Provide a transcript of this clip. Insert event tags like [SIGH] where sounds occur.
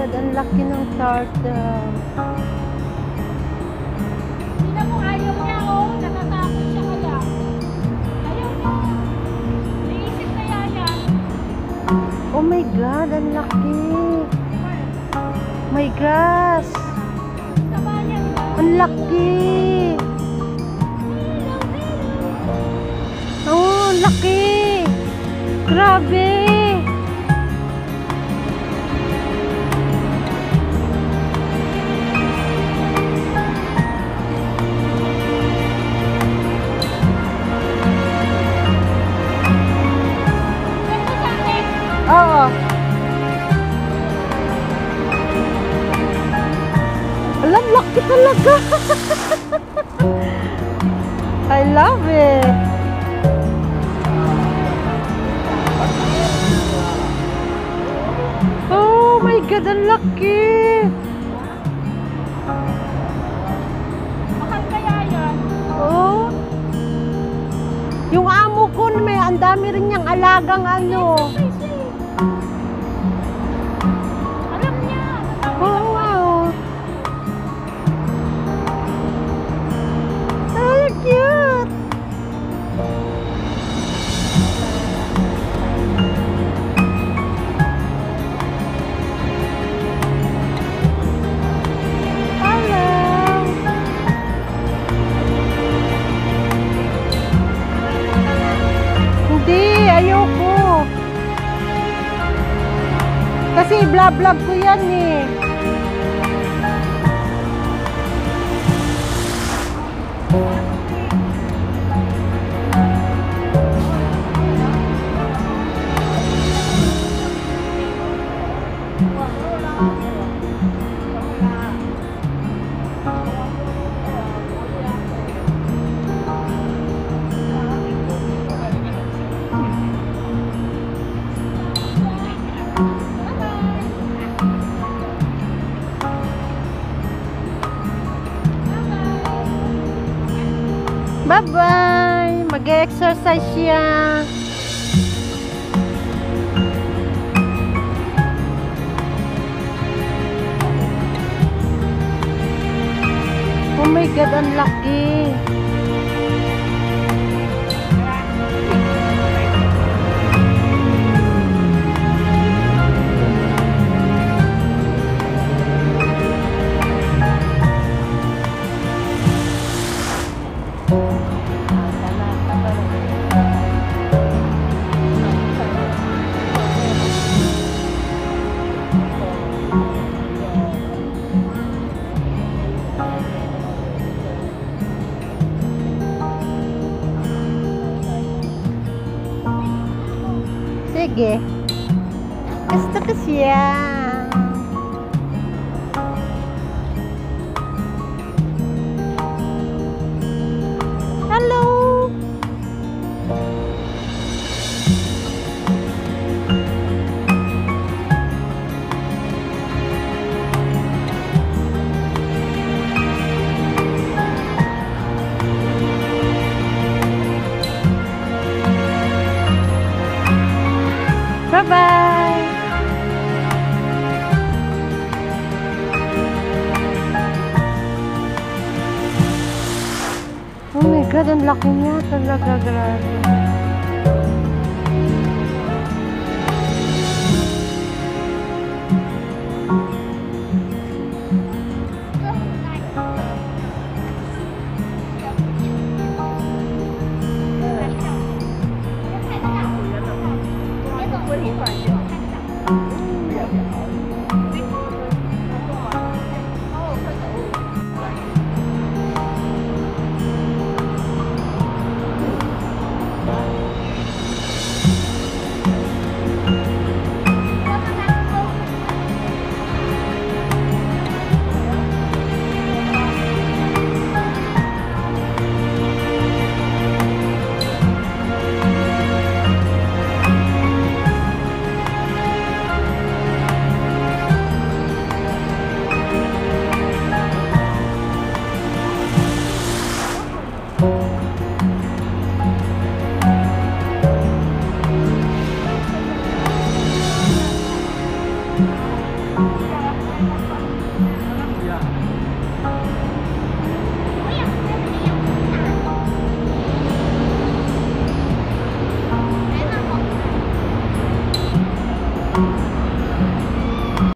God, ang laki ng turtle. Tingnan mo, ayaw niya, oh. Natatakot siya kaya. Ayaw niya. Naisip kaya yan. Oh my God, ang laki. My gosh, ang laki. Oh, ang laki. Grabe. Alam, laki talaga. [LAUGHS] I love it. Oh my God, ang laki. Mahal kaya yan. Oh. Yung amo ko, may ang dami rin niyang alagang ano. Alam Kasi vlog-vlog ko yan eh. Bye-bye! Mag-exercise siya. Oh my God, ang laki. Sige. Gusto ko siya. God, ang laki niya talaga, grabe.